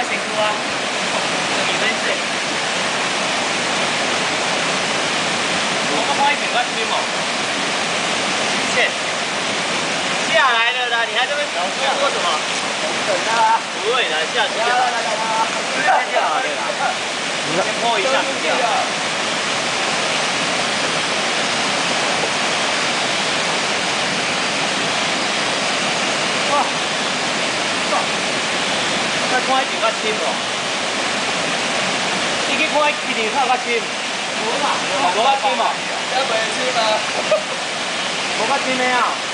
啊，你们是。我们花一点，快点嘛！切，下来了啦！你还这边说说什么？等啊！不会的，下去就好。来来来来，下就好了啦。先摸一下，比较。看一点较深哦，你去看一点看较深，无啦，无较深哦，要袂深啊，无较深的啊。